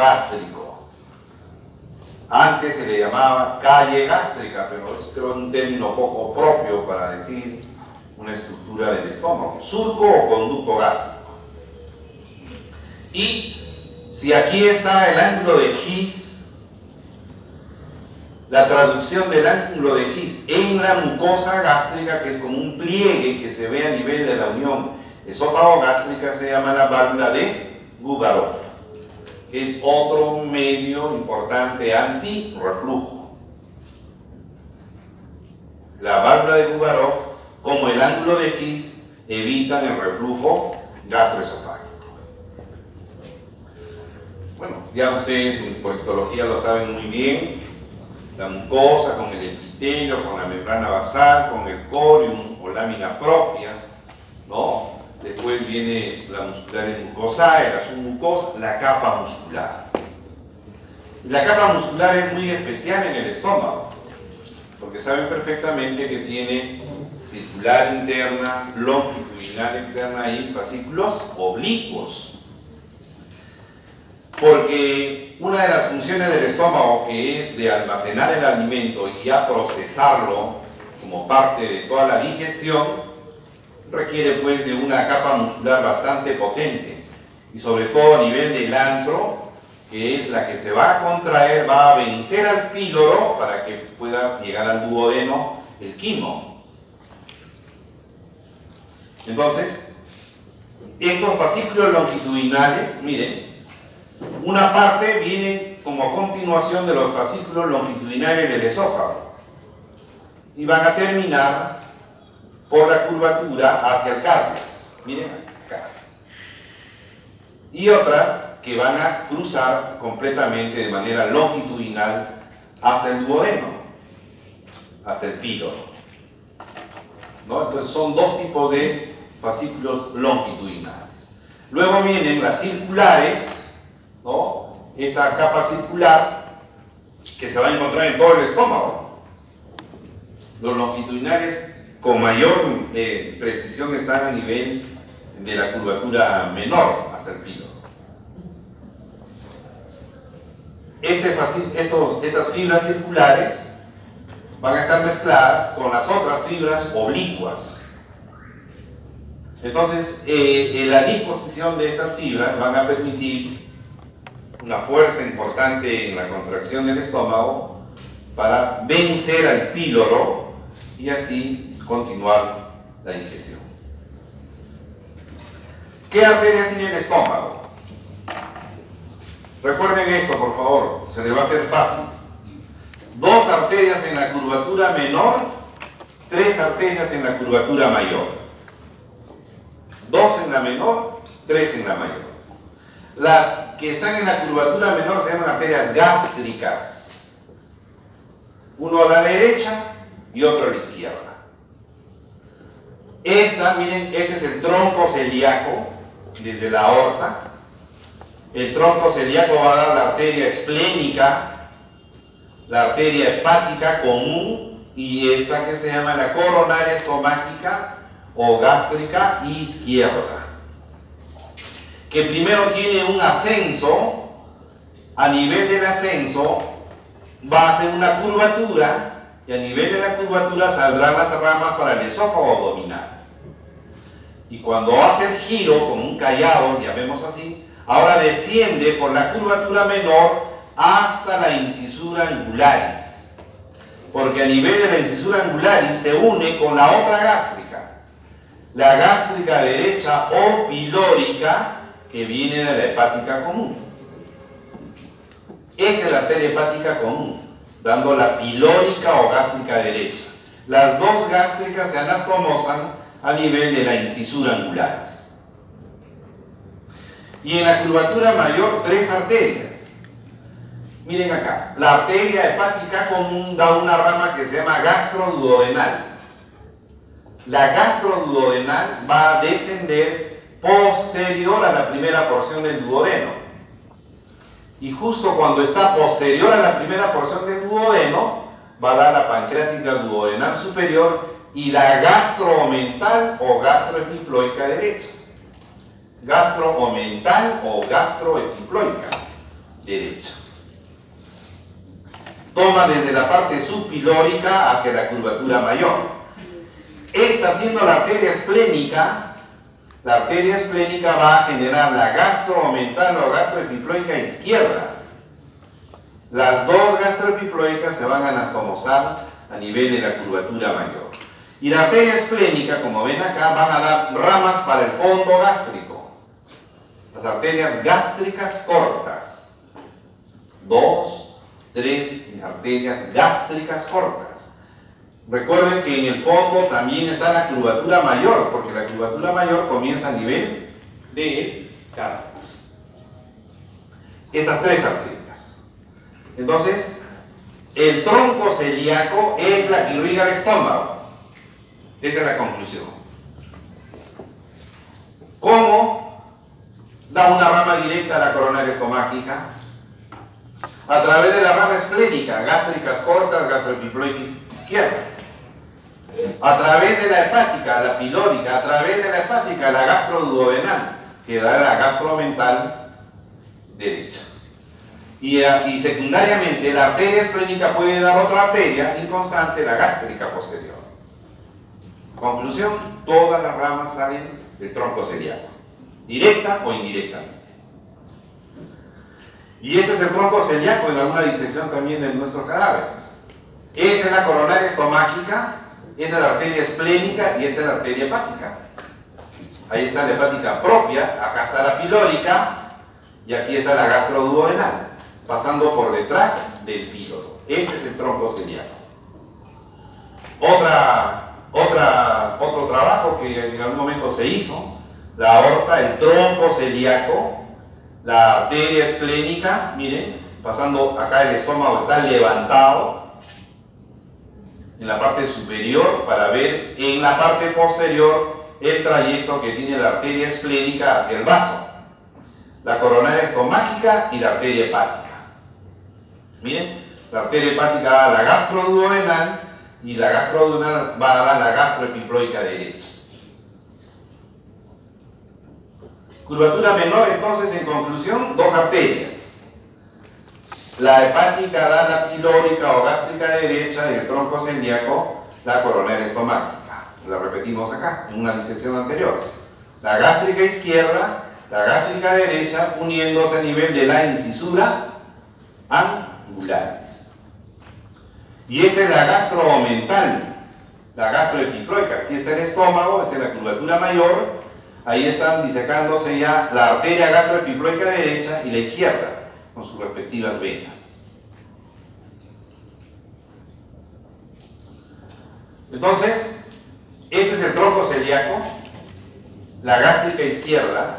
gástrico. Antes se le llamaba calle gástrica, pero es un término poco propio para decir una estructura del estómago. Surco o conducto gástrico. Y si aquí está el ángulo de Gis, la traducción del ángulo de Gis en la mucosa gástrica, que es como un pliegue que se ve a nivel de la unión esófago-gástrica, se llama la válvula de Gubarov, es otro medio importante anti-reflujo. La válvula de Gubarov, como el ángulo de Gis, evitan el reflujo gastroesofágico. Bueno, ya ustedes por histología lo saben muy bien, la mucosa con el epitelio, con la membrana basal, con el corium o lámina propia, ¿no? Después viene la mucosa, la submucosa, la capa muscular. La capa muscular es muy especial en el estómago, porque saben perfectamente que tiene circular interna, longitudinal externa y fascículos oblicuos porque una de las funciones del estómago, que es de almacenar el alimento y ya procesarlo como parte de toda la digestión, requiere pues de una capa muscular bastante potente y sobre todo a nivel del antro, que es la que se va a contraer, va a vencer al píloro para que pueda llegar al duodeno el quimo. Entonces, estos fascículos longitudinales, miren, una parte viene como continuación de los fascículos longitudinales del esófago y van a terminar por la curvatura hacia el cardias. Miren acá. Y otras que van a cruzar completamente de manera longitudinal hacia el duodeno, hacia el píloro. Entonces son dos tipos de fascículos longitudinales. Luego vienen las circulares, esa capa circular que se va a encontrar en todo el estómago. Los longitudinales con mayor eh, precisión están a nivel de la curvatura menor hasta el píloro. Este, estas fibras circulares van a estar mezcladas con las otras fibras oblicuas. Entonces, eh, la disposición de estas fibras van a permitir una fuerza importante en la contracción del estómago para vencer al píloro y así continuar la digestión. ¿Qué arterias tiene el estómago? Recuerden esto, por favor, se les va a hacer fácil. Dos arterias en la curvatura menor, tres arterias en la curvatura mayor. Dos en la menor, tres en la mayor. Las que están en la curvatura menor se llaman arterias gástricas. Uno a la derecha y otro a la izquierda. Esta, miren, este es el tronco celíaco desde la aorta. El tronco celíaco va a dar la arteria esplénica, la arteria hepática común y esta que se llama la coronaria estomática o gástrica izquierda que primero tiene un ascenso, a nivel del ascenso va a hacer una curvatura y a nivel de la curvatura saldrán las ramas para el esófago abdominal. Y cuando hace el giro con un callado, ya vemos así, ahora desciende por la curvatura menor hasta la incisura angularis. Porque a nivel de la incisura angularis se une con la otra gástrica. La gástrica derecha o pilórica que viene de la hepática común. Esta es la arteria hepática común, dando la pilórica o gástrica derecha. Las dos gástricas se anastomosan a nivel de la incisura angulares. Y en la curvatura mayor, tres arterias. Miren acá, la arteria hepática común da una rama que se llama gastroduodenal. La gastroduodenal va a descender posterior a la primera porción del duodeno. Y justo cuando está posterior a la primera porción del duodeno, va a dar la pancreática duodenal superior y la gastroomental o gastroepiploica derecha. Gastroomental o gastroepiploica. derecha. Toma desde la parte subpilórica hacia la curvatura mayor. Esta siendo la arteria esplénica, la arteria esplénica va a generar la gastromental o gastroepiploica izquierda. Las dos gastroepiploicas se van a anastomosar a nivel de la curvatura mayor. Y la arteria esplénica, como ven acá, van a dar ramas para el fondo gástrico. Las arterias gástricas cortas. Dos, tres arterias gástricas cortas. Recuerden que en el fondo también está la curvatura mayor, porque la curvatura mayor comienza a nivel de carpas. Esas tres arterias. Entonces, el tronco celíaco es la que irriga el estómago. Esa es la conclusión. ¿Cómo da una rama directa a la coronaria estomática? A través de la rama esplénica, gástricas cortas, gastroepiploides izquierda. A través de la hepática, la pilórica, a través de la hepática, la gastroduodenal, que da la gastromental derecha. Y, y secundariamente, la arteria esplénica puede dar otra arteria inconstante, la gástrica posterior. Conclusión, todas las ramas salen del tronco celíaco, directa o indirectamente. Y este es el tronco celíaco en alguna disección también de nuestros cadáveres. Esta es la coronaria estomáquica, esta es la arteria esplénica y esta es la arteria hepática. Ahí está la hepática propia, acá está la pilórica y aquí está la gastroduodenal, pasando por detrás del píloro. Este es el tronco celíaco. Otra otra, otro trabajo que en algún momento se hizo, la aorta, el tronco celíaco, la arteria esplénica, miren, pasando acá el estómago está levantado en la parte superior para ver en la parte posterior el trayecto que tiene la arteria esplénica hacia el vaso, la coronaria estomáquica y la arteria hepática. Miren, la arteria hepática va a la gastroduodenal y la gastroduodenal va a la gastroepiploica derecha. Curvatura menor, entonces, en conclusión, dos arterias. La hepática da la pilórica o gástrica derecha y el tronco celíaco la coronaria estomática. La repetimos acá, en una disección anterior. La gástrica izquierda, la gástrica derecha, uniéndose a nivel de la incisura angularis. Y esta es la gastromental, la gastroepiploica. Aquí está el estómago, esta es la curvatura mayor. Ahí están disecándose ya la arteria gastroepiploica derecha y la izquierda, con sus respectivas venas. Entonces, ese es el tronco celíaco. La gástrica izquierda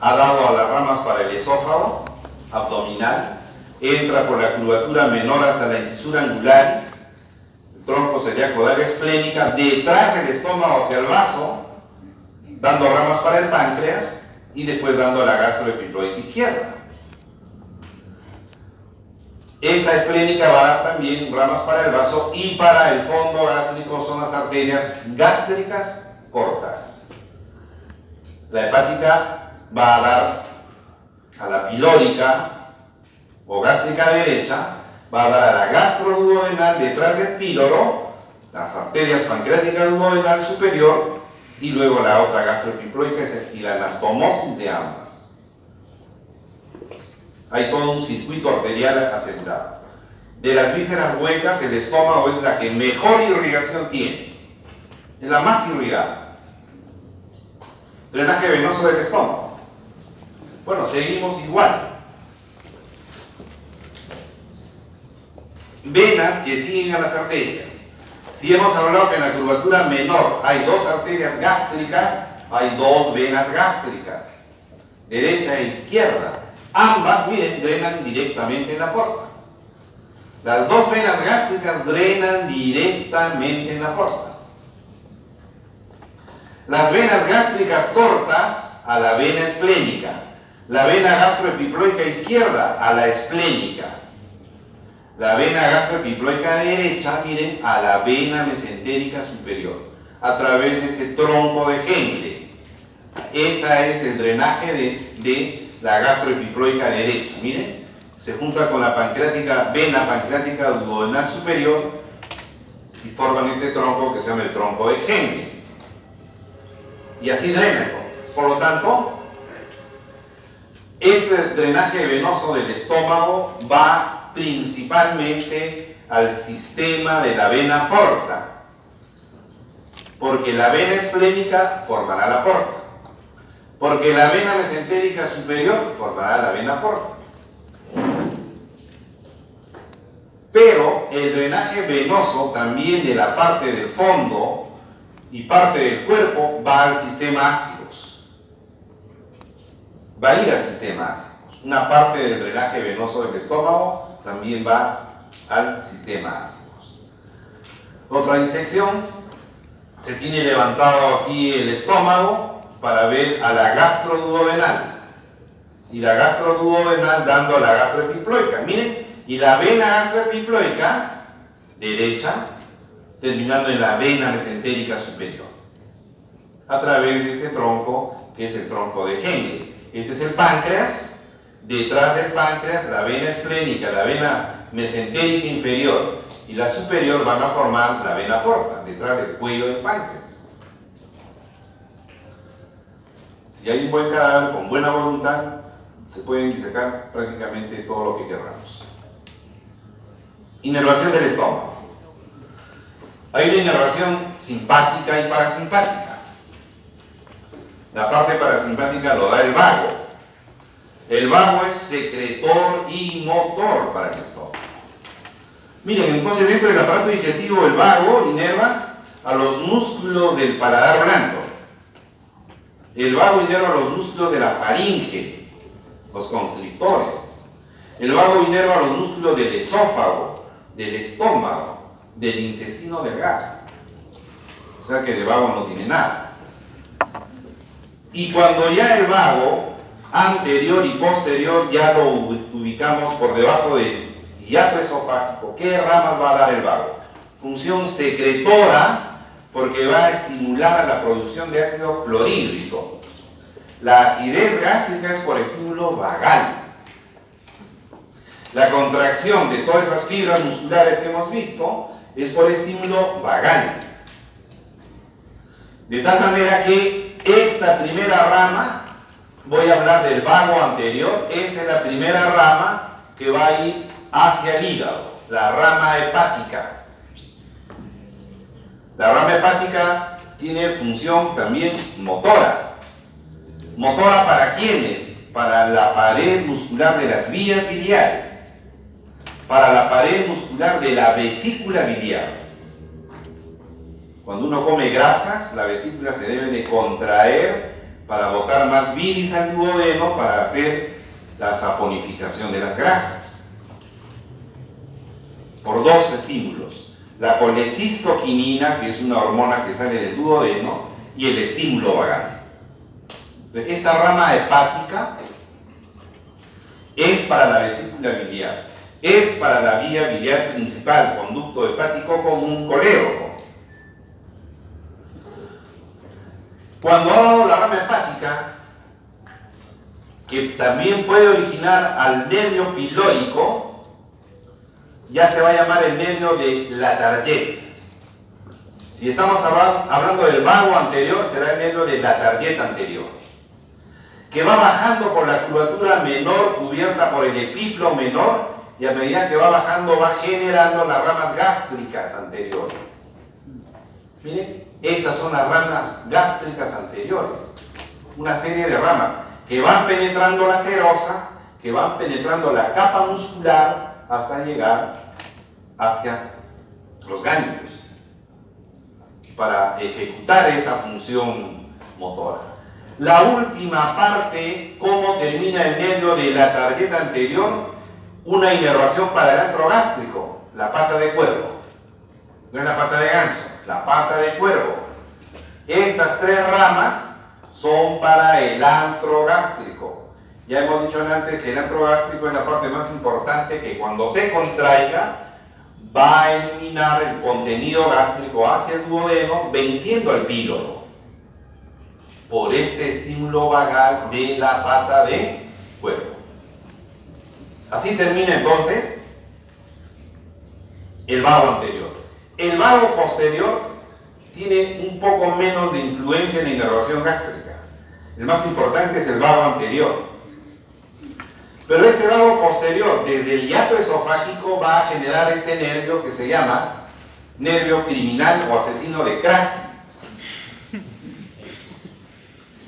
ha dado a las ramas para el esófago abdominal entra por la curvatura menor hasta la incisura angularis, el tronco sería caudal esplénica, detrás del estómago hacia el vaso, dando ramas para el páncreas y después dando la gastroepiploica izquierda. Esta esplénica va a dar también ramas para el vaso y para el fondo gástrico son las arterias gástricas cortas. La hepática va a dar a la pilórica, o gástrica derecha va a dar a la gastroduodenal detrás del píloro, las arterias pancreáticas duodenal superior y luego la otra gastroepiploica y la anastomosis de ambas. Hay todo un circuito arterial asegurado. De las vísceras huecas, el estómago es la que mejor irrigación tiene. Es la más irrigada. Drenaje venoso del estómago. Bueno, seguimos igual. venas que siguen a las arterias. Si hemos hablado que en la curvatura menor hay dos arterias gástricas, hay dos venas gástricas, derecha e izquierda. Ambas, miren, drenan directamente en la porta. Las dos venas gástricas drenan directamente en la porta. Las venas gástricas cortas a la vena esplénica. La vena gastroepiploica izquierda a la esplénica la vena gastroepiploica derecha, miren, a la vena mesentérica superior, a través de este tronco de Henle. Este es el drenaje de, la gastroepiploica derecha, miren, se junta con la pancreática, vena pancreática duodenal superior y forman este tronco que se llama el tronco de Henle. Y así drena entonces. Por lo tanto, este drenaje venoso del estómago va principalmente al sistema de la vena porta, porque la vena esplénica formará la porta, porque la vena mesentérica superior formará la vena porta. Pero el drenaje venoso también de la parte del fondo y parte del cuerpo va al sistema ácidos. Va a ir al sistema ácidos. Una parte del drenaje venoso del estómago también va al sistema ácidos. Otra disección, se tiene levantado aquí el estómago para ver a la gastroduodenal. Y la gastroduodenal dando a la gastroepiploica. Miren, y la vena gastroepiploica derecha, terminando en la vena mesentérica superior, a través de este tronco que es el tronco de Henle. Este es el páncreas, detrás del páncreas la vena esplénica, la vena mesentérica inferior y la superior van a formar la vena porta, detrás del cuello del páncreas. Si hay un buen cadáver con buena voluntad, se pueden disecar prácticamente todo lo que queramos. Inervación del estómago. Hay una inervación simpática y parasimpática. La parte parasimpática lo da el vago. El vago es secretor y motor para el estómago. Miren, entonces dentro del aparato digestivo el vago inerva a los músculos del paladar blando. El vago inerva los músculos de la faringe, los constrictores. El vago inerva los músculos del esófago, del estómago, del intestino delgado. O sea que de vago no tiene nada. Y cuando ya el vago anterior y posterior ya lo ubicamos por debajo del hiato esofágico, ¿qué ramas va a dar el vago? Función secretora porque va a estimular la producción de ácido clorhídrico. La acidez gástrica es por estímulo vagal. La contracción de todas esas fibras musculares que hemos visto es por estímulo vagal. De tal manera que esta primera rama, voy a hablar del vago anterior, esa es la primera rama que va a ir hacia el hígado, la rama hepática. La rama hepática tiene función también motora. ¿Motora para quiénes? Para la pared muscular de las vías biliares para la pared muscular de la vesícula biliar. Cuando uno come grasas, la vesícula se debe de contraer para botar más bilis al duodeno para hacer la saponificación de las grasas. Por dos estímulos. La colecistoquinina, que es una hormona que sale del duodeno, y el estímulo vagal. Esta rama hepática es para la vesícula biliar es para la vía biliar principal, conducto hepático común coléoco. Cuando hablo la rama hepática, que también puede originar al nervio pilórico, ya se va a llamar el nervio de la tarjeta. Si estamos hablando del vago anterior, será el nervio de la tarjeta anterior, que va bajando por la curvatura menor cubierta por el epiplo menor y a medida que va bajando va generando las ramas gástricas anteriores. Miren, estas son las ramas gástricas anteriores. Una serie de ramas que van penetrando la serosa, que van penetrando la capa muscular hasta llegar hacia los ganglios para ejecutar esa función motora. La última parte, cómo termina el nervio de la tarjeta anterior, una inervación para el antro gástrico, la pata de cuervo. No es la pata de ganso, la pata de cuervo. Esas tres ramas son para el antro gástrico. Ya hemos dicho antes que el antro gástrico es la parte más importante que cuando se contraiga va a eliminar el contenido gástrico hacia el duodeno venciendo al píloro por este estímulo vagal de la pata de cuervo. Así termina entonces el vago anterior. El vago posterior tiene un poco menos de influencia en la inervación gástrica. El más importante es el vago anterior. Pero este vago posterior, desde el hiato esofágico, va a generar este nervio que se llama nervio criminal o asesino de Crasi.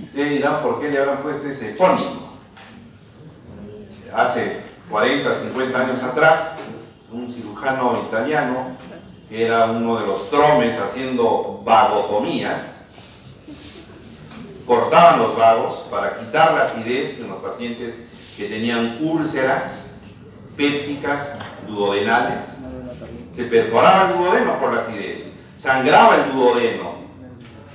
Ustedes dirán por qué le habrán puesto ese epónimo. Hace 40, 50 años atrás, un cirujano italiano, que era uno de los tromes haciendo vagotomías, cortaban los vagos para quitar la acidez en los pacientes que tenían úlceras pépticas duodenales. Se perforaba el duodeno por la acidez, sangraba el duodeno.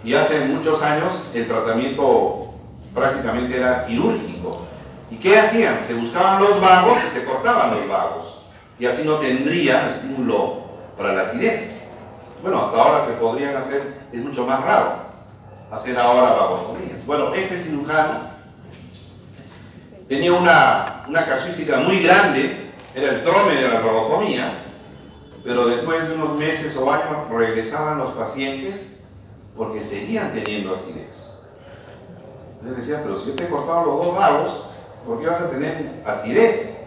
Y hace muchos años el tratamiento prácticamente era quirúrgico. ¿Y qué hacían? Se buscaban los vagos y se cortaban los vagos. Y así no tendría estímulo para la acidez. Bueno, hasta ahora se podrían hacer, es mucho más raro hacer ahora vagotomías. Bueno, este cirujano tenía una, una casuística muy grande, era el trome de las vagotomías, pero después de unos meses o años regresaban los pacientes porque seguían teniendo acidez. Entonces decía, pero si yo te he cortado los dos vagos, ¿por qué vas a tener acidez?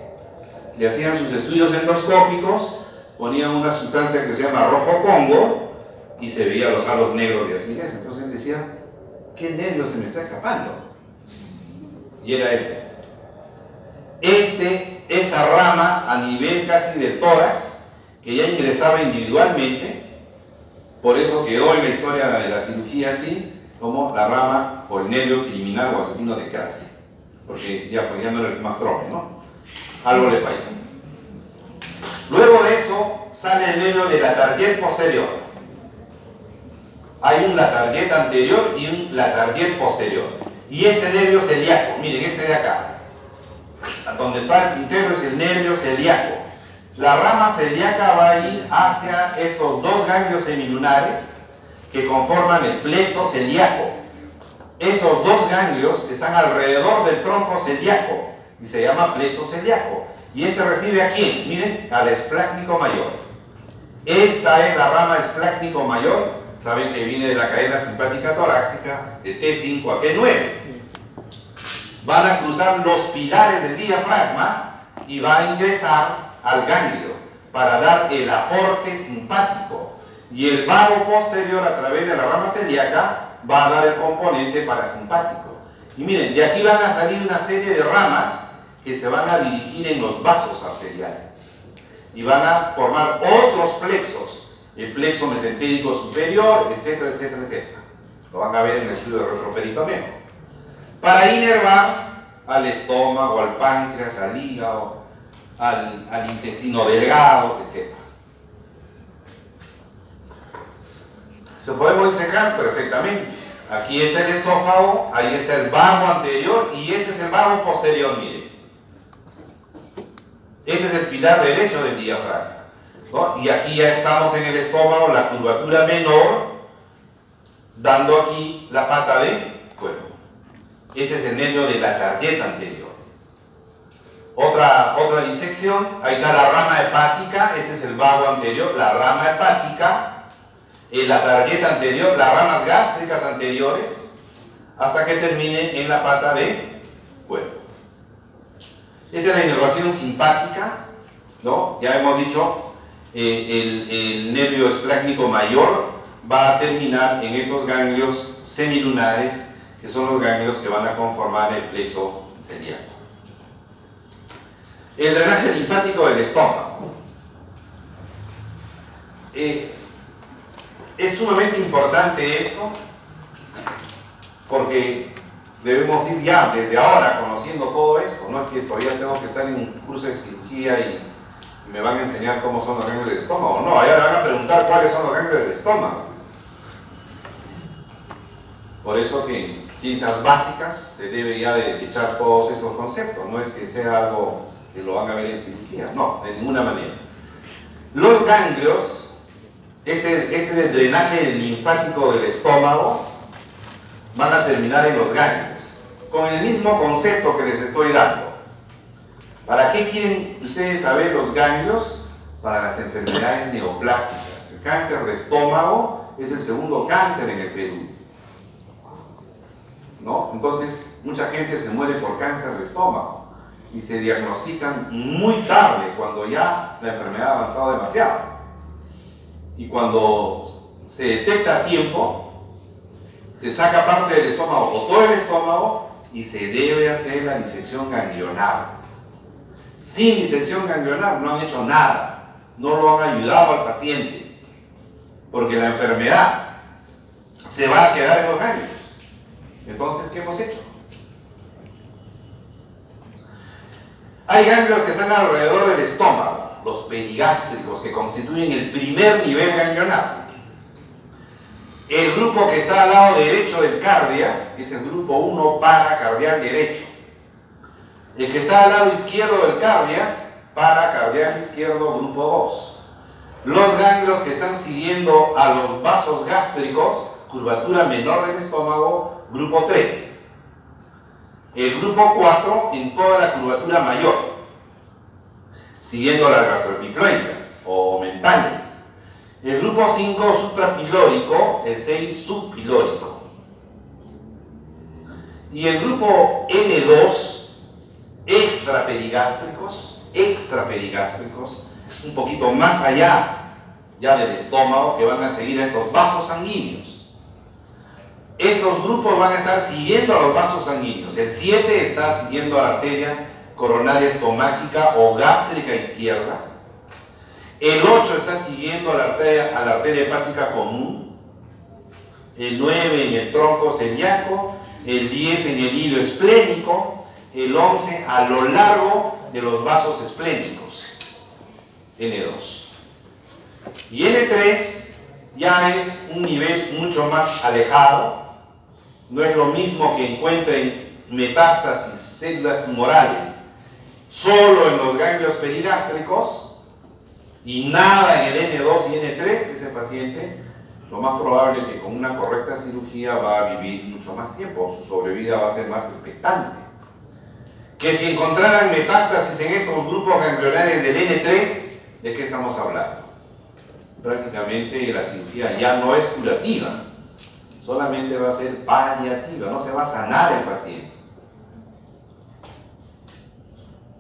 Le hacían sus estudios endoscópicos, ponían una sustancia que se llama rojo congo y se veía los halos negros de acidez. Entonces él decía, ¿qué nervio se me está escapando? Y era este. Este, esta rama a nivel casi del tórax, que ya ingresaba individualmente, por eso quedó en la historia de la cirugía así, como la rama o el nervio criminal o asesino de Crasi. Porque ya, pues ya no era el más trome, ¿no? Algo le falló. Luego de eso sale el nervio de la target posterior. Hay un latarjet anterior y un latarjet posterior. Y este nervio celíaco, miren, este de acá, donde está el puntero es el nervio celíaco. La rama celíaca va a ir hacia estos dos ganglios semilunares que conforman el plexo celíaco. Esos dos ganglios están alrededor del tronco celíaco y se llama plexo celíaco. Y este recibe a quién? Miren, al esplácnico mayor. Esta es la rama esplácnico mayor. Saben que viene de la cadena simpática torácica de T5 a T9. Van a cruzar los pilares del diafragma y va a ingresar al ganglio para dar el aporte simpático. Y el vago posterior a través de la rama celíaca va a dar el componente parasimpático. Y miren, de aquí van a salir una serie de ramas que se van a dirigir en los vasos arteriales y van a formar otros plexos, el plexo mesentérico superior, etcétera, etcétera, etcétera. Lo van a ver en el estudio de retroperitoneo. Para inervar al estómago, al páncreas, al hígado, al, al intestino delgado, etcétera. Se puede dissecar perfectamente. Aquí está el esófago, ahí está el vago anterior y este es el vago posterior, miren. Este es el pilar derecho del diafragma. Y aquí ya estamos en el estómago, la curvatura menor, dando aquí la pata de cuerpo. Este es el nervio de la tarjeta anterior. Otra, otra disección, ahí está la rama hepática, este es el vago anterior, la rama hepática, la tarjeta anterior, las ramas gástricas anteriores, hasta que termine en la pata de cuerpo. Esta es la inervación simpática, ¿no? Ya hemos dicho, eh, el, el, nervio esplácnico mayor va a terminar en estos ganglios semilunares, que son los ganglios que van a conformar el plexo celíaco. El drenaje linfático del estómago. Eh, es sumamente importante esto porque debemos ir ya desde ahora conociendo todo esto. No es que todavía tengo que estar en un curso de cirugía y me van a enseñar cómo son los ganglios del estómago. No, allá van a preguntar cuáles son los ganglios del estómago. Por eso que ciencias básicas se debe ya de echar todos estos conceptos. No es que sea algo que lo van a ver en cirugía. No, de ninguna manera. Los ganglios este, este drenaje linfático del estómago van a terminar en los ganglios, con el mismo concepto que les estoy dando. ¿Para qué quieren ustedes saber los ganglios? Para las enfermedades neoplásicas. El cáncer de estómago es el segundo cáncer en el Perú. Entonces, mucha gente se muere por cáncer de estómago y se diagnostican muy tarde, cuando ya la enfermedad ha avanzado demasiado. Y cuando se detecta a tiempo, se saca parte del estómago o todo el estómago y se debe hacer la disección ganglionar. Sin disección ganglionar no han hecho nada, no lo han ayudado al paciente, porque la enfermedad se va a quedar en los ganglios. Entonces, ¿qué hemos hecho? Hay ganglios que están alrededor del estómago, los pedigástricos, que constituyen el primer nivel ganglionar. El grupo que está al lado derecho del cardias es el grupo 1 paracardial derecho. El que está al lado izquierdo del cardias, paracardial izquierdo, grupo 2. Los ganglios que están siguiendo a los vasos gástricos, curvatura menor del estómago, grupo 3 el grupo 4 en toda la curvatura mayor, siguiendo las gastroepiploicas o mentales. El grupo 5 suprapilórico, el 6 subpilórico. Y el grupo N2, extraperigástricos, extraperigástricos, un poquito más allá ya del estómago, que van a seguir a estos vasos sanguíneos estos grupos van a estar siguiendo a los vasos sanguíneos. El 7 está siguiendo a la arteria coronaria estomática o gástrica izquierda. El 8 está siguiendo a la arteria, hepática común. El 9 en el tronco celíaco. El 10 en el hilo esplénico. El 11 a lo largo de los vasos esplénicos. N2. Y N3 ya es un nivel mucho más alejado, no es lo mismo que encuentren metástasis, células tumorales, solo en los ganglios perigástricos y nada en el N2 y N3, ese paciente, lo más probable es que con una correcta cirugía va a vivir mucho más tiempo, su sobrevida va a ser más expectante. Que si encontraran metástasis en estos grupos ganglionares del N3, ¿de qué estamos hablando? Prácticamente la cirugía ya no es curativa, solamente va a ser paliativa, no se va a sanar el paciente.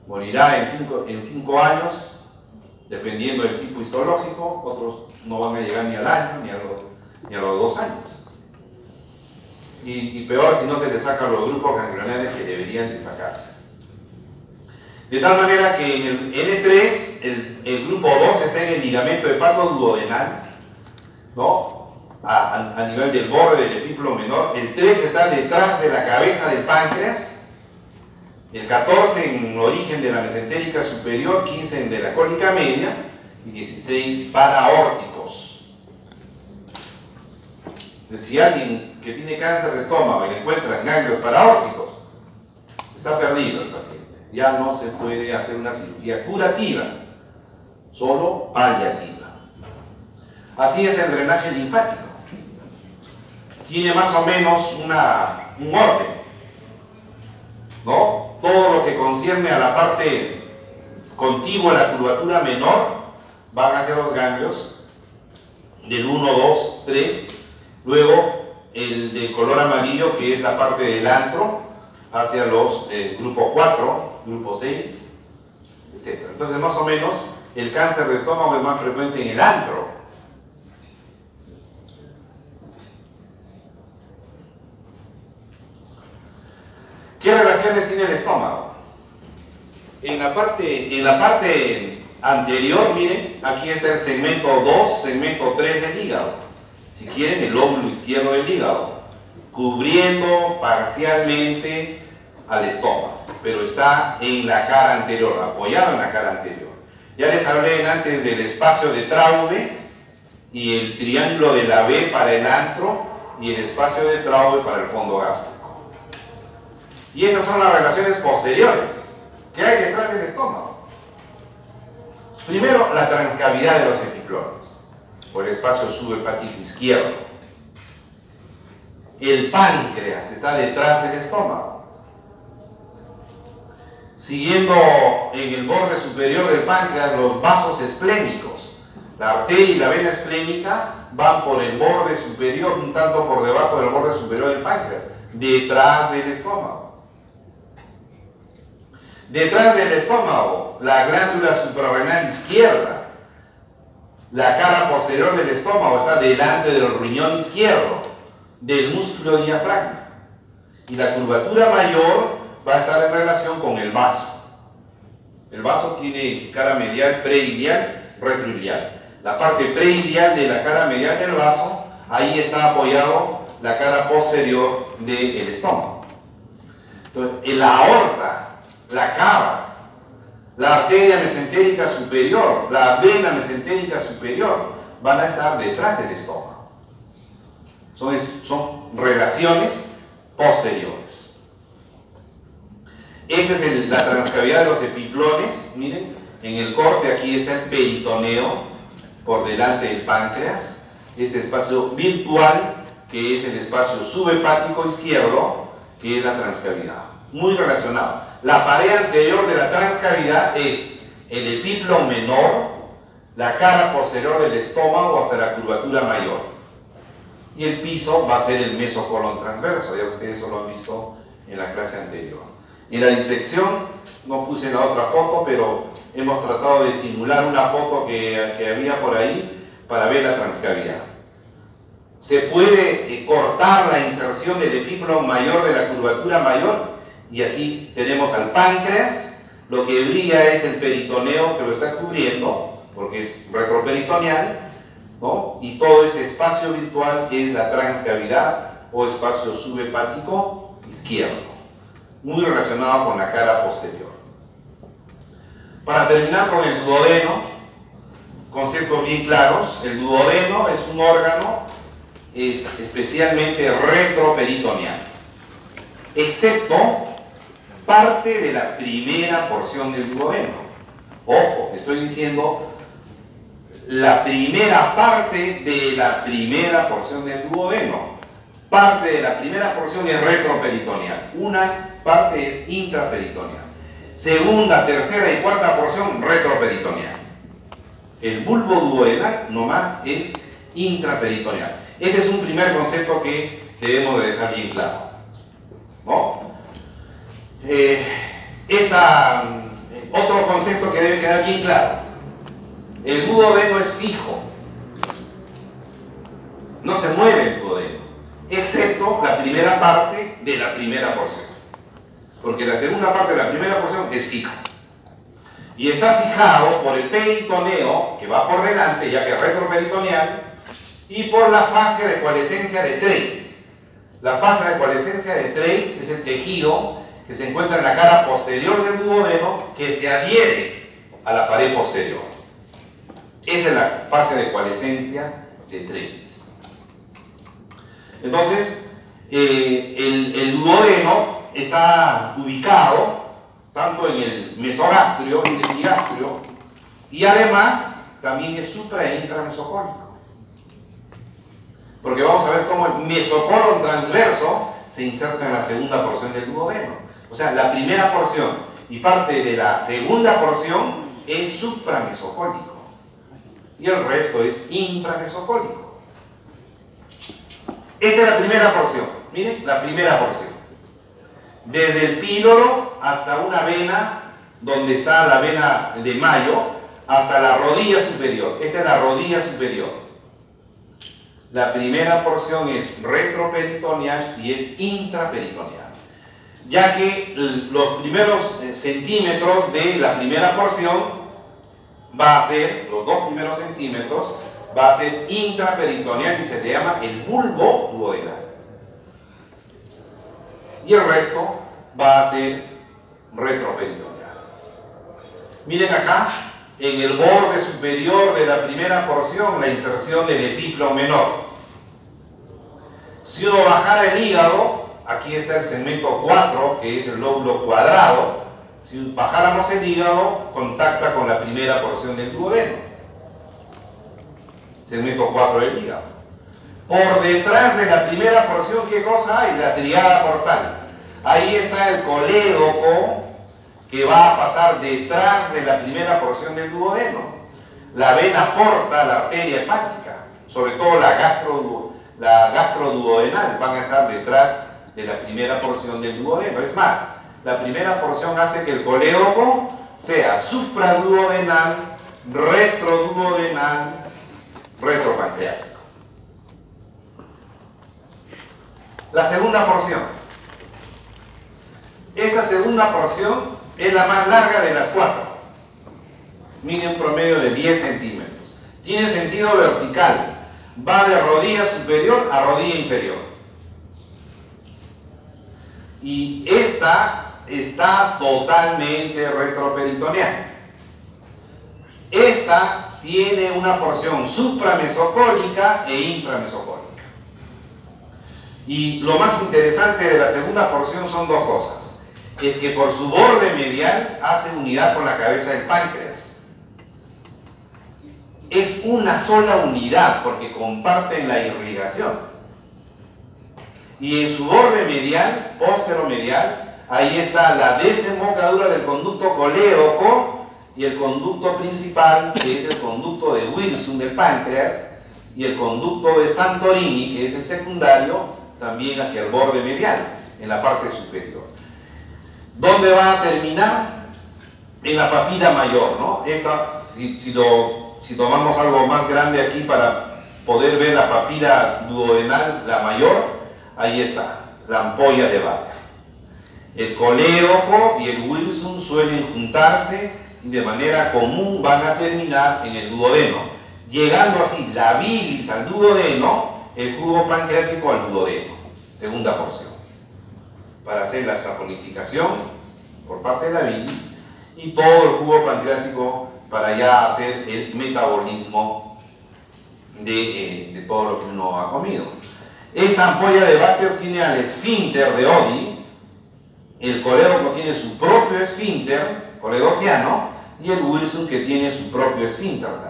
Morirá en cinco, años, dependiendo del tipo histológico, otros no van a llegar ni al año ni a los, ni a los dos años. Y, peor si no se le sacan los grupos ganglionares que deberían de sacarse. De tal manera que en el N3, el, grupo 2 está en el ligamento duodenal, ¿no? A, nivel del borde del epíplo menor, el 3 está detrás de la cabeza del páncreas, el 14 en origen de la mesentérica superior, 15 en de la cólica media y 16 paraórticos. Si alguien que tiene cáncer de estómago y le encuentran ganglios paraórticos, está perdido el paciente. Ya no se puede hacer una cirugía curativa, solo paliativa. Así es el drenaje linfático tiene más o menos una, un orden. ¿no? Todo lo que concierne a la parte contigua a la curvatura menor van a ser los ganglios del 1, 2, 3. Luego el de color amarillo que es la parte del antro hacia los eh, grupo 4, grupo 6, etc. Entonces más o menos el cáncer de estómago es más frecuente en el antro ¿Qué relaciones tiene el estómago? En la parte, en la parte anterior, miren, aquí está el segmento 2, segmento 3 del hígado. Si quieren, el lóbulo izquierdo del hígado, cubriendo parcialmente al estómago, pero está en la cara anterior, apoyado en la cara anterior. Ya les hablé antes del espacio de Traube y el triángulo de la B para el antro y el espacio de Traube para el fondo gástrico. Y estas son las relaciones posteriores que hay detrás del estómago. Primero, la transcavidad de los epiplones, o el espacio subhepático izquierdo. El páncreas está detrás del estómago. Siguiendo en el borde superior del páncreas los vasos esplénicos. La arteria y la vena esplénica van por el borde superior, un tanto por debajo del borde superior del páncreas, detrás del estómago. Detrás del estómago, la glándula suprarrenal izquierda. La cara posterior del estómago está delante del riñón izquierdo, del músculo diafragma. Y la curvatura mayor va a estar en relación con el vaso. El vaso tiene cara medial, preilial, retroilial. La parte preilial de la cara medial del vaso, ahí está apoyado la cara posterior del estómago. Entonces, en la aorta, la cava, la arteria mesentérica superior, la vena mesentérica superior, van a estar detrás del estómago. Son, son relaciones posteriores. Esta es la transcavidad de los epiplones. Miren, en el corte aquí está el peritoneo por delante del páncreas. Este espacio virtual, que es el espacio subhepático izquierdo, que es la transcavidad. Muy relacionado. La pared anterior de la transcavidad es el epiplón menor, la cara posterior del estómago hasta la curvatura mayor y el piso va a ser el mesocolon transverso, ya ustedes eso lo han visto en la clase anterior. En la disección, no puse la otra foto, pero hemos tratado de simular una foto que, que había por ahí para ver la transcavidad. Se puede eh, cortar la inserción del epíplon mayor de la curvatura mayor y aquí tenemos al páncreas, lo que brilla es el peritoneo que lo está cubriendo, porque es retroperitoneal, y todo este espacio virtual es la transcavidad o espacio subhepático izquierdo, muy relacionado con la cara posterior. Para terminar con el duodeno, conceptos bien claros, el duodeno es un órgano especialmente retroperitoneal, excepto parte de la primera porción del duodeno. Ojo, estoy diciendo la primera parte de la primera porción del duodeno. Parte de la primera porción es retroperitoneal. Una parte es intraperitoneal. Segunda, tercera y cuarta porción retroperitoneal. El bulbo duodenal nomás es intraperitoneal. Este es un primer concepto que debemos de dejar bien claro. Eh, esa, otro concepto que debe quedar bien claro el duodeno es fijo. No se mueve el duodeno, excepto la primera parte de la primera porción. Porque la segunda parte de la primera porción es fija. Y está fijado por el peritoneo, que va por delante, ya que es retroperitoneal, y por la fase de coalescencia de Treitz. La fase de coalescencia de Treitz es el tejido que se encuentra en la cara posterior del duodeno que se adhiere a la pared posterior. Esa es la fase de coalescencia de Treitz. Entonces, eh, el, duodeno está ubicado tanto en el mesogastrio y el epigastrio y además también es supra e intramesocólico. Porque vamos a ver cómo el mesocolon transverso se inserta en la segunda porción del duodeno. O sea, la primera porción y parte de la segunda porción es supramesocólico y el resto es inframesocólico. Esta es la primera porción. Miren, la primera porción. Desde el píloro hasta una vena, donde está la vena de mayo, hasta la rodilla superior. Esta es la rodilla superior. La primera porción es retroperitoneal y es intraperitoneal. Ya que los primeros eh, centímetros de la primera porción va a ser, los dos primeros centímetros, va a ser intraperitoneal y se le llama el bulbo duodenal. Y el resto va a ser retroperitoneal. Miren acá, en el borde superior de la primera porción, la inserción del epiplo menor. Si uno bajara el hígado, aquí está el segmento 4, que es el lóbulo cuadrado, si bajáramos el hígado, contacta con la primera porción del duodeno. Segmento 4 del hígado. Por detrás de la primera porción, ¿qué cosa hay? La triada portal. Ahí está el colédoco que va a pasar detrás de la primera porción del duodeno. La vena porta, la arteria hepática, sobre todo la, gastro, la gastroduodenal, van a estar detrás de la primera porción del duodeno. Es más, la primera porción hace que el colédoco sea supraduodenal, retroduodenal, retropancreático. La segunda porción. Esta segunda porción es la más larga de las cuatro. Mide un promedio de 10 centímetros. Tiene sentido vertical. Va de rodilla superior a rodilla inferior. Y esta está totalmente retroperitoneal. Esta tiene una porción supramesocólica e inframesocólica. Y lo más interesante de la segunda porción son dos cosas es que por su borde medial hace unidad con la cabeza del páncreas. Es una sola unidad porque comparten la irrigación. Y en su borde medial, posteromedial, ahí está la desembocadura del conducto colédoco y el conducto principal, que es el conducto de Wilson del páncreas, y el conducto de Santorini, que es el secundario, también hacia el borde medial, en la parte superior. ¿Dónde va a terminar? En la papila mayor, ¿no? Esta, si, si, tomamos algo más grande aquí para poder ver la papila duodenal, la mayor, ahí está, la ampolla de Bayer. El colédoco y el Wilson suelen juntarse y de manera común van a terminar en el duodeno, llegando así la bilis al duodeno, el jugo pancreático al duodeno, segunda porción para hacer la saponificación por parte de la bilis y todo el jugo pancreático para ya hacer el metabolismo de, eh, todo lo que uno ha comido. Esta ampolla de Bactrio tiene al esfínter de Odi, el colédoco tiene su propio esfínter, coledociano, y el Wilson que tiene su propio esfínter también.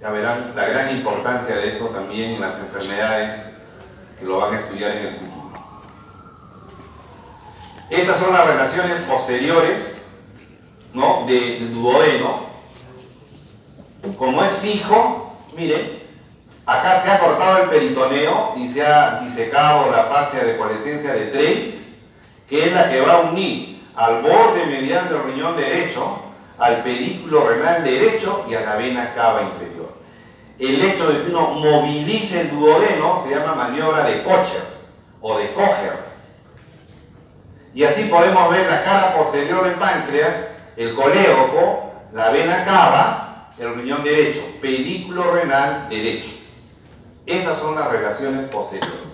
Ya verán la gran importancia de esto también en las enfermedades que lo van a estudiar en el futuro. Estas son las relaciones posteriores ¿no? del duodeno. Como es fijo, miren, acá se ha cortado el peritoneo y se ha disecado la fase de coalescencia de Trace, que es la que va a unir al borde medial del riñón derecho, al pedículo renal derecho y a la vena cava inferior. El hecho de que uno movilice el duodeno se llama maniobra de Kocher o de Kocher y así podemos ver la cara posterior del páncreas, el colédoco, la vena cava, el riñón derecho, pedículo renal derecho. Esas son las relaciones posteriores.